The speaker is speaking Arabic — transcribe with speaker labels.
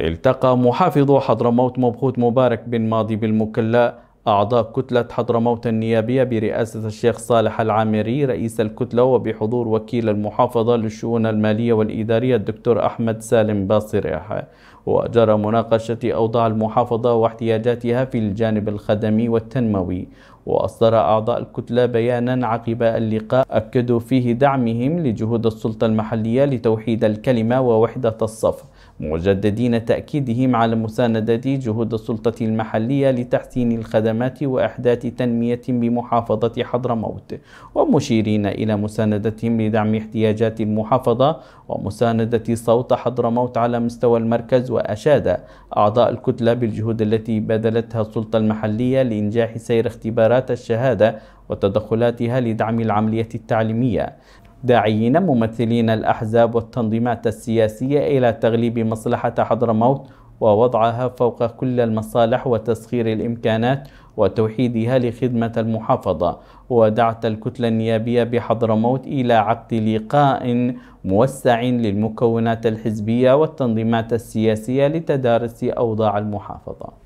Speaker 1: التقى محافظ حضرموت مبخوت مبارك بن ماضي بالمكلا. أعضاء كتلة حضرموت النيابية برئاسة الشيخ صالح العامري رئيس الكتلة وبحضور وكيل المحافظة للشؤون المالية والإدارية الدكتور أحمد سالم باصريح وجرى مناقشة أوضاع المحافظة واحتياجاتها في الجانب الخدمي والتنموي. وأصدر أعضاء الكتلة بيانا عقب اللقاء أكدوا فيه دعمهم لجهود السلطة المحلية لتوحيد الكلمة ووحدة الصف مجددين تأكيدهم على مساندة جهود السلطة المحلية لتحسين الخدمات وإحداث تنمية بمحافظة حضرموت ومشيرين إلى مساندتهم لدعم احتياجات المحافظة ومساندة صوت حضرموت على مستوى المركز وأشاد أعضاء الكتلة بالجهود التي بذلتها السلطة المحلية لإنجاح سير اختبارات الشهادة وتدخلاتها لدعم العملية التعليمية داعيين ممثلين الأحزاب والتنظيمات السياسية إلى تغليب مصلحة حضرموت ووضعها فوق كل المصالح وتسخير الإمكانات وتوحيدها لخدمة المحافظة ودعت الكتلة النيابية بحضرموت إلى عقد لقاء موسع للمكونات الحزبية والتنظيمات السياسية لتدارس أوضاع المحافظة.